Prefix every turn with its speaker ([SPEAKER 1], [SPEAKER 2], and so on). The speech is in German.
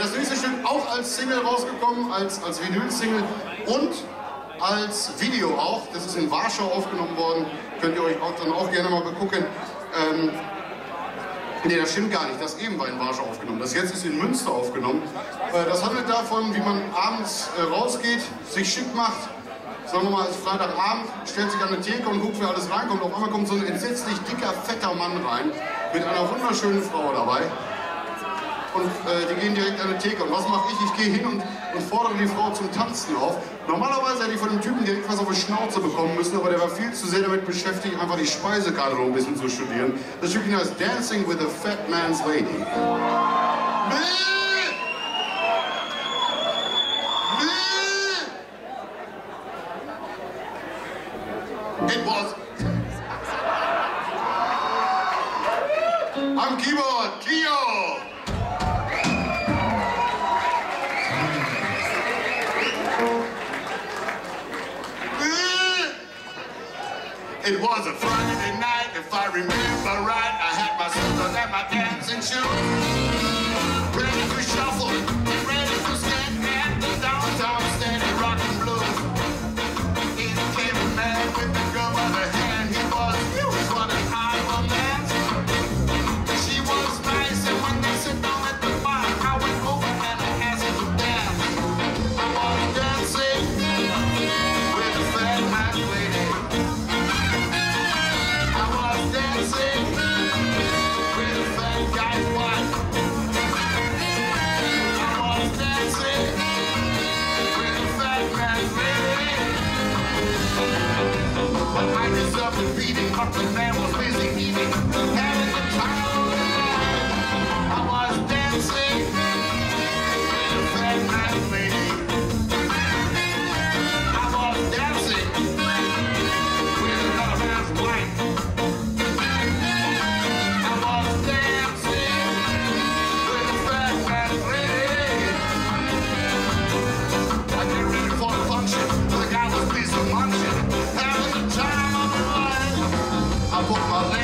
[SPEAKER 1] das nächste Stück auch als Single rausgekommen, als, als Vinyl-Single und als Video auch. Das ist in Warschau aufgenommen worden. Könnt ihr euch auch dann auch gerne mal begucken. Ähm, Nee, das stimmt gar nicht. Das eben war in Warschau aufgenommen. Das jetzt ist in Münster aufgenommen. Äh, das handelt davon, wie man abends äh, rausgeht, sich schick macht. Sagen wir mal, es ist Freitagabend, stellt sich an eine Theke und guckt, wer alles reinkommt. Auf einmal kommt so ein entsetzlich dicker, fetter Mann rein mit einer wunderschönen Frau dabei und äh, die gehen direkt an die Theke. Und was mache ich? Ich gehe hin und, und fordere die Frau zum Tanzen auf. Normalerweise hätte ich von dem Typen direkt was auf die Schnauze bekommen müssen, aber der war viel zu sehr damit beschäftigt, einfach die Speisekarte noch ein bisschen zu studieren. Das Stückchen heißt Dancing with a Fat Man's Lady. It was. Am Keyboard, Kio! It was a Friday night, if I remember right. I had my slippers and my dancing shoes. Ready to shuffle, But I deserved a beating, but man was busy eating. Having the time I'll put my